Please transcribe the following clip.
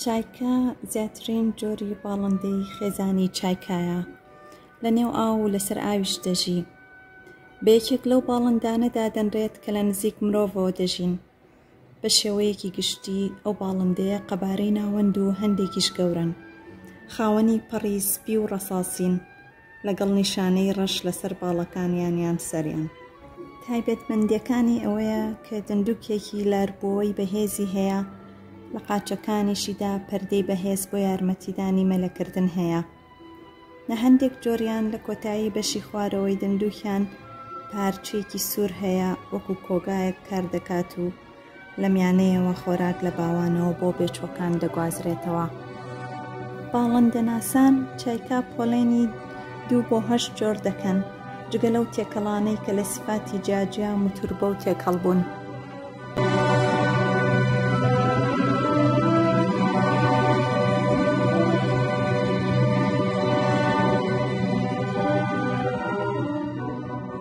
چایکا زیاترین جۆری باڵندەی خێزانی چایکایە، لە نێو ئاو و لەسەر ئاویش دەژی. بە یەکێک لەو باڵندانە دادەنرێت کە لە نزیک مرۆڤەوە دەژین. بە شێوەیەکی گشتی ئەو باڵندەیە قەبارەی ناوەند و هەندێکیش گەورەن. خاوەنی پەڕی سپی و ڕەساسین. لەگەڵ نیشانەی ڕەش لەسەر باڵەکانیان یان سەریان. تایبەتمەندییەکانی ئەوەیە کە دندووکێکی لاربووەوەی بەهێزی هەیە، لە قاچەکانیشیدا پەردەی بەهێز بۆ یارمەتیدانی مەلەکردن هەیە. لە هەندێک جۆریان لە کۆتایی بەشی خوارەوەی دندووکیان پارچەیەکی سوور هەیە وەکو کۆگایەک کاردەکات و لە میانەیەوە خۆراک لە باوانەوە بۆ بێچووەکان دەگوازرێتەوە. باڵندەناسان چایکا پۆلێنی دوو بۆ هەشت جۆر دەکەن، جگە لەو تێکەڵانەی کە لە سیفاتی جیاجیا و متوربە و تێکەڵ بوون.